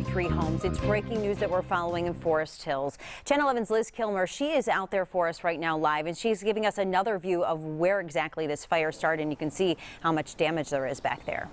through three homes. It's breaking news that we're following in Forest Hills. Channel 11's Liz Kilmer, she is out there for us right now live, and she's giving us another view of where exactly this fire started, and you can see how much damage there is back there.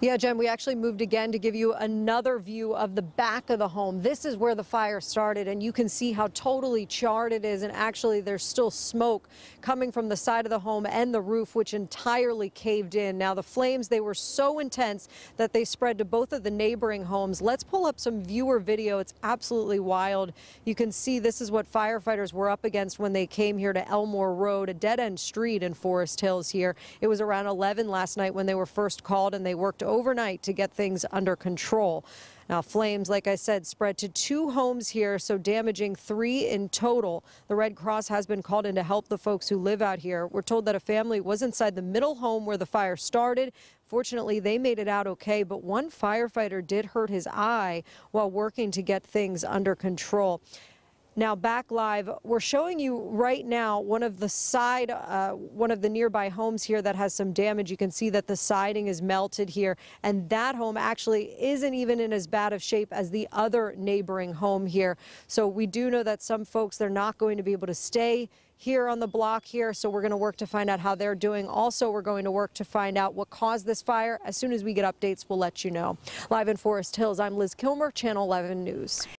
Yeah, Jen, we actually moved again to give you another view of the back of the home. This is where the fire started, and you can see how totally charred it is. And actually, there's still smoke coming from the side of the home and the roof, which entirely caved in. Now, the flames, they were so intense that they spread to both of the neighboring homes. Let's pull up some viewer video. It's absolutely wild. You can see this is what firefighters were up against when they came here to Elmore Road, a dead end street in Forest Hills here. It was around 11 last night when they were first called, and they worked overnight to get things under control. Now, flames, like I said, spread to two homes here, so damaging three in total. The Red Cross has been called in to help the folks who live out here. We're told that a family was inside the middle home where the fire started. Fortunately, they made it out okay, but one firefighter did hurt his eye while working to get things under control. Now back live, we're showing you right now one of the side, uh, one of the nearby homes here that has some damage. You can see that the siding is melted here, and that home actually isn't even in as bad of shape as the other neighboring home here. So we do know that some folks, they're not going to be able to stay here on the block here, so we're going to work to find out how they're doing. Also, we're going to work to find out what caused this fire. As soon as we get updates, we'll let you know. Live in Forest Hills, I'm Liz Kilmer, Channel 11 News.